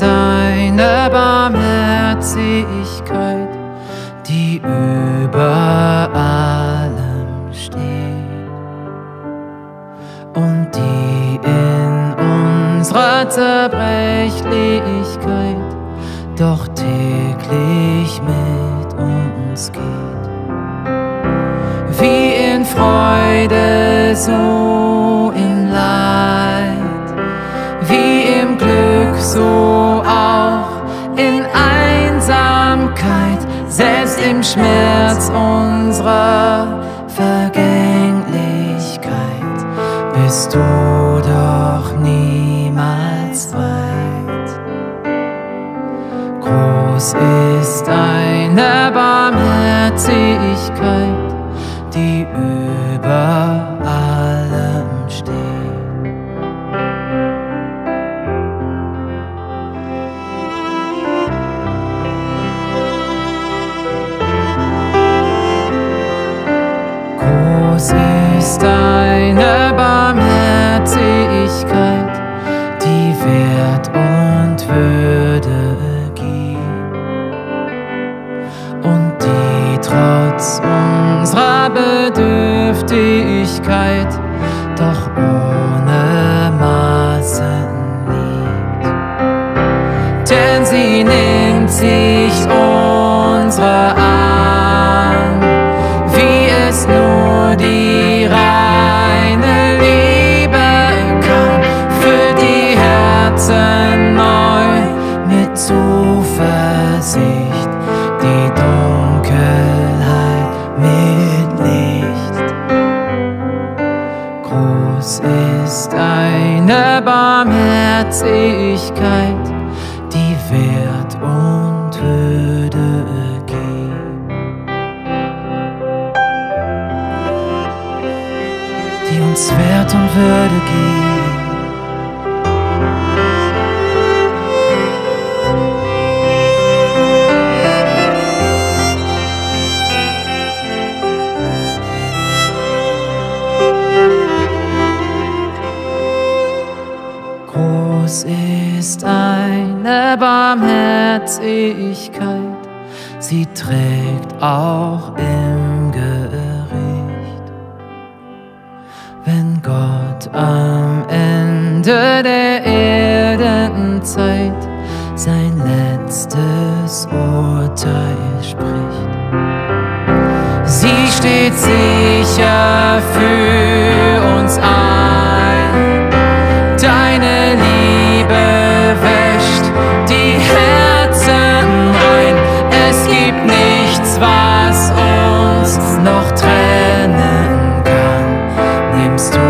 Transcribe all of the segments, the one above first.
deine Barmherzigkeit, die über allem steht und die in unserer Zerbrechlichkeit doch täglich mit uns geht. Wie in Freude, so in ist deine Barmherzigkeit, die Wert und Würde gibt und die trotz unserer Bedürftigkeit Zuversicht, die Dunkelheit mit Licht. Groß ist deine Barmherzigkeit, die Wert und Würde gibt, die uns Wert und Würde gibt. Groß ist deine Barmherzigkeit, sie trägt auch im Gericht. Wenn Gott am Ende der Erdenzeit sein letztes Urteil spricht. Sie steht sicher für uns ein. Was uns noch trennen kann. Nimmst du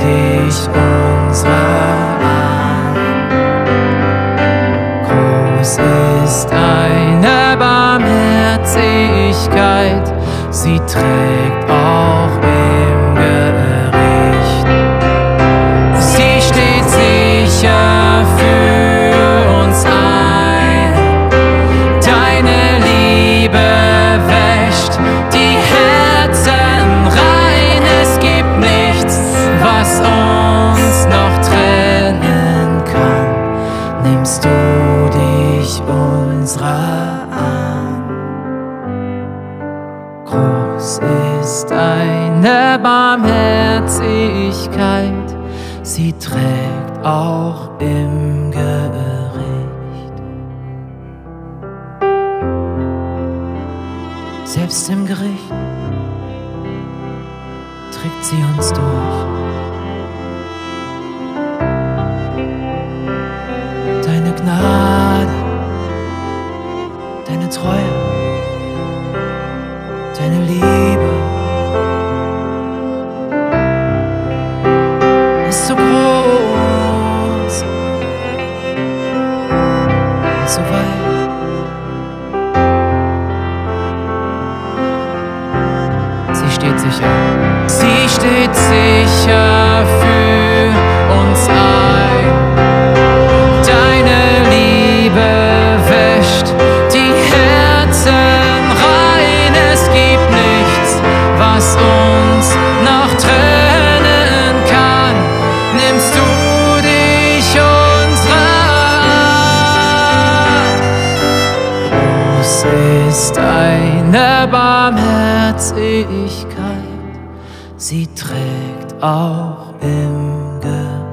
dich unserer an? Groß ist deine Barmherzigkeit, sie trägt auch Nimmst du dich unserer an? Groß ist deine Barmherzigkeit, sie trägt auch im Gericht. Selbst im Gericht trägt sie uns durch. Gnade, deine Treue. Deine Liebe. Ist so groß. Und so weit. Sie steht sicher, sie steht sicher Barmherzigkeit, sie trägt auch im Gebet.